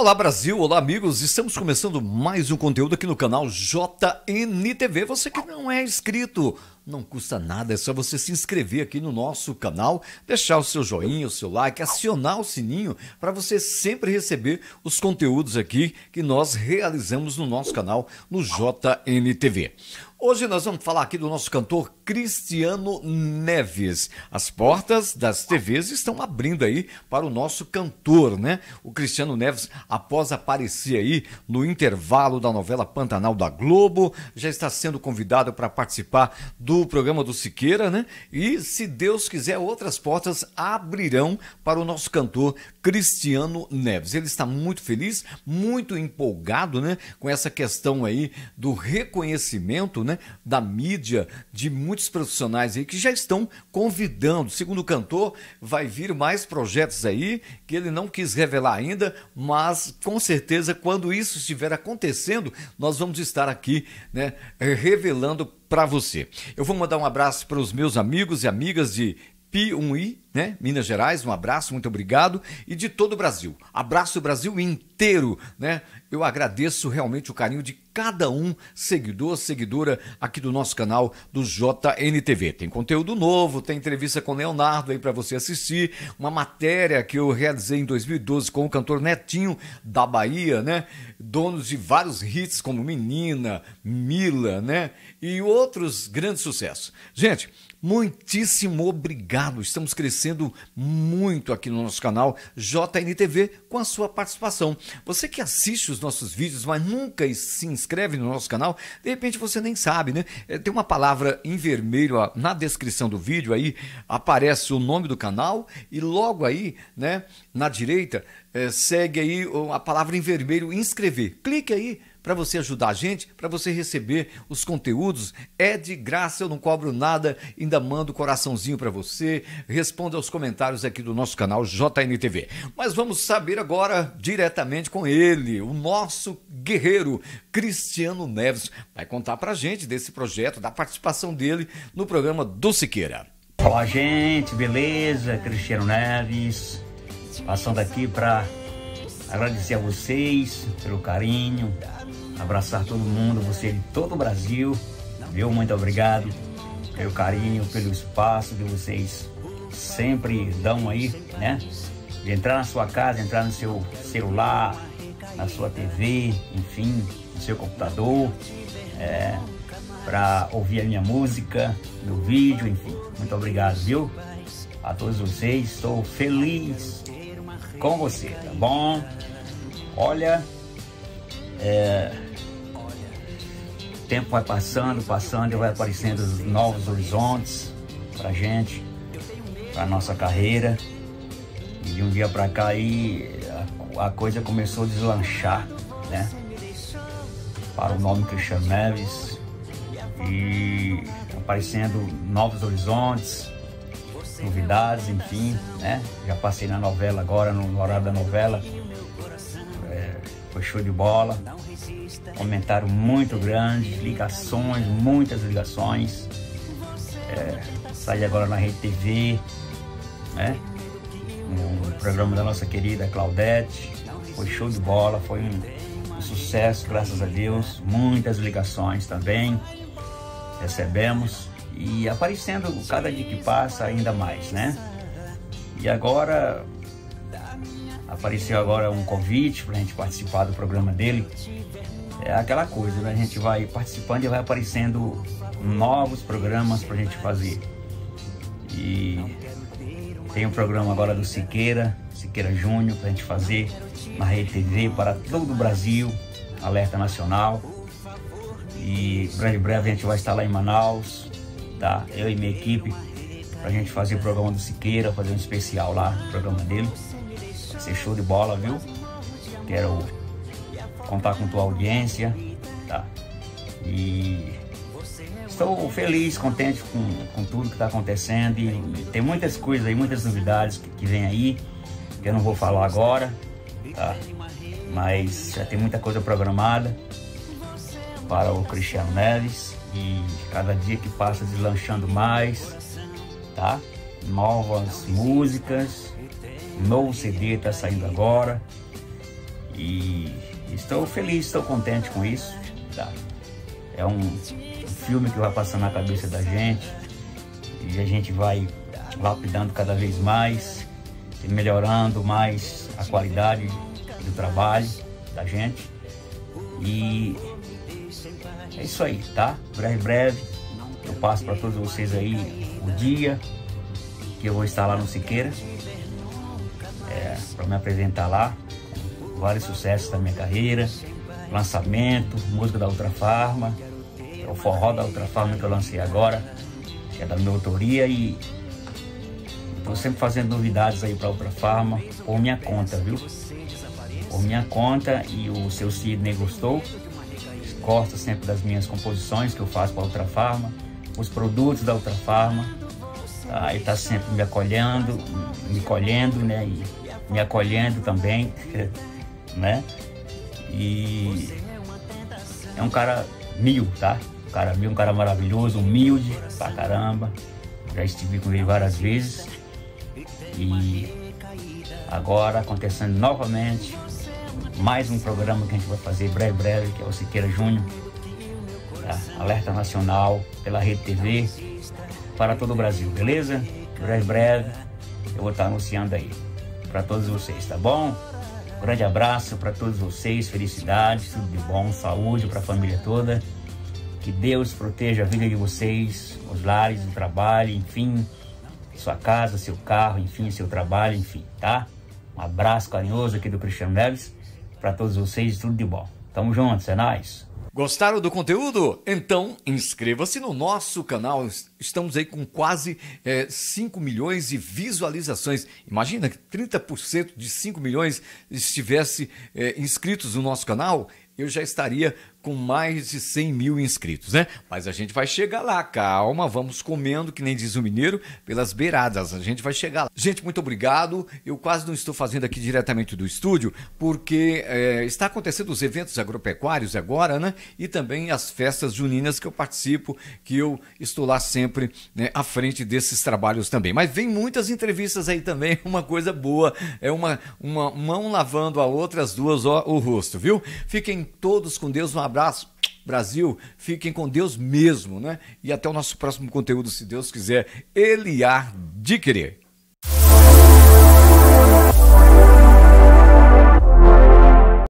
Olá Brasil, olá amigos, estamos começando mais um conteúdo aqui no canal JNTV. Você que não é inscrito, não custa nada, é só você se inscrever aqui no nosso canal, deixar o seu joinha, o seu like, acionar o sininho para você sempre receber os conteúdos aqui que nós realizamos no nosso canal no JNTV. Hoje nós vamos falar aqui do nosso cantor Cristiano Neves. As portas das TVs estão abrindo aí para o nosso cantor, né? O Cristiano Neves, após aparecer aí no intervalo da novela Pantanal da Globo, já está sendo convidado para participar do programa do Siqueira, né? E se Deus quiser, outras portas abrirão para o nosso cantor Cristiano Neves. Ele está muito feliz, muito empolgado, né? Com essa questão aí do reconhecimento, né, da mídia, de muitos profissionais aí que já estão convidando. Segundo o cantor, vai vir mais projetos aí que ele não quis revelar ainda, mas com certeza quando isso estiver acontecendo, nós vamos estar aqui, né, revelando para você. Eu vou mandar um abraço para os meus amigos e amigas de Piumhi, né? Minas Gerais, um abraço, muito obrigado. E de todo o Brasil. Abraço o Brasil inteiro, né? Eu agradeço realmente o carinho de cada um seguidor, seguidora aqui do nosso canal do JNTV. Tem conteúdo novo, tem entrevista com Leonardo aí para você assistir, uma matéria que eu realizei em 2012 com o cantor Netinho da Bahia, né? Donos de vários hits como Menina, Mila, né? E outros grandes sucessos. Gente, muitíssimo obrigado. Estamos crescendo muito aqui no nosso canal JNTV com a sua participação. Você que assiste os nossos vídeos, mas nunca se inscreve no nosso canal, de repente você nem sabe, né? É, tem uma palavra em vermelho na descrição do vídeo aí, aparece o nome do canal e logo aí, né, na direita, é, segue aí a palavra em vermelho inscrever. Clique aí para você ajudar a gente, para você receber os conteúdos. É de graça, eu não cobro nada, ainda mando coraçãozinho para você. Responda aos comentários aqui do nosso canal JNTV. Mas vamos saber agora diretamente com ele, o nosso guerreiro Cristiano Neves. Vai contar para a gente desse projeto, da participação dele no programa do Siqueira. Olá, gente, beleza? Cristiano Neves, passando aqui para agradecer a vocês pelo carinho, abraçar todo mundo, você de todo o Brasil, viu? Muito obrigado pelo carinho, pelo espaço que vocês sempre dão aí, né? De entrar na sua casa, entrar no seu celular, na sua TV, enfim, no seu computador, é, para ouvir a minha música, meu vídeo, enfim. Muito obrigado, viu? A todos vocês, estou feliz com você, tá bom? Olha, é, tempo vai passando, passando e vai aparecendo novos horizontes pra gente, pra nossa carreira. E de um dia pra cá aí a, a coisa começou a deslanchar, né? Para o nome Christian Neves e aparecendo novos horizontes, novidades, enfim, né? Já passei na novela agora, no horário da novela. Foi show de bola comentário muito grande, ligações, muitas ligações. É, agora na Rede TV, né? No programa da nossa querida Claudete. Foi show de bola, foi um, um sucesso, graças a Deus. Muitas ligações também recebemos e aparecendo cada dia que passa ainda mais, né? E agora apareceu agora um convite para a gente participar do programa dele é aquela coisa, né? A gente vai participando e vai aparecendo novos programas pra gente fazer. E tem um programa agora do Siqueira, Siqueira Júnior, pra gente fazer na Rede TV para todo o Brasil, alerta nacional. E breve, breve a gente vai estar lá em Manaus, tá? Eu e minha equipe, pra gente fazer o programa do Siqueira, fazer um especial lá, o programa dele. Ser show de bola, viu? Quero contar com tua audiência, tá? E estou feliz, contente com, com tudo que está acontecendo e tem muitas coisas aí, muitas novidades que, que vem aí, que eu não vou falar agora, tá? Mas já tem muita coisa programada para o Cristiano Neves e cada dia que passa deslanchando mais, tá? Novas músicas, novo CD está saindo agora E estou feliz, estou contente com isso. Tá? É um, filme que vai passando na cabeça da gente e a gente vai lapidando cada vez mais, melhorando mais a qualidade do trabalho da gente. E é isso aí, tá? Breve, breve, eu passo para todos vocês aí o dia que eu vou estar lá no Siqueira é, para me apresentar lá. Vários sucessos da minha carreira, lançamento, música da Ultra Farma, o forró da Ultra Farma que eu lancei agora, que é da minha autoria e estou sempre fazendo novidades aí para Ultra Farma por minha conta, viu? Por minha conta e o seu Sidney gostou, gosta sempre das minhas composições que eu faço para Ultra Farma, os produtos da Ultra Farma, tá? está sempre me acolhendo, me colhendo, né? E me acolhendo também. né? E é um cara mil, tá? Um cara mil, um cara maravilhoso, humilde pra caramba. Já estive com ele várias vezes. E agora acontecendo novamente mais um programa que a gente vai fazer breve, breve, que é o Siqueira Júnior. Tá? Alerta Nacional pela Rede TV para todo o Brasil, beleza? Breve, breve, eu vou estar anunciando aí para todos vocês, tá bom? grande abraço para todos vocês, felicidades, tudo de bom, saúde para a família toda. Que Deus proteja a vida de vocês, os lares, o trabalho, enfim, sua casa, seu carro, enfim, seu trabalho, enfim, tá? Um abraço carinhoso aqui do Cristiano Neves para todos vocês, tudo de bom. Tamo juntos, é nóis. Gostaram do conteúdo? Então inscreva-se no nosso canal. Estamos aí com quase é, 5 milhões de visualizações. Imagina que 30% de 5 milhões estivesse é, inscritos no nosso canal, eu já estaria com mais de 100 mil inscritos, né? Mas a gente vai chegar lá, calma, vamos comendo, que nem diz o mineiro, pelas beiradas, a gente vai chegar lá. Gente, muito obrigado. Eu quase não estou fazendo aqui diretamente do estúdio, porque é, está acontecendo os eventos agropecuários agora, né? E também as festas juninas que eu participo, que eu estou lá sempre né, à frente desses trabalhos também. Mas vem muitas entrevistas aí também, uma coisa boa, é uma, uma mão lavando a outra, as duas ó, o rosto, viu? Fiquem todos com Deus, um abraço. Brasil, fiquem com Deus mesmo, né? E até o nosso próximo conteúdo, se Deus quiser, Ele há de querer.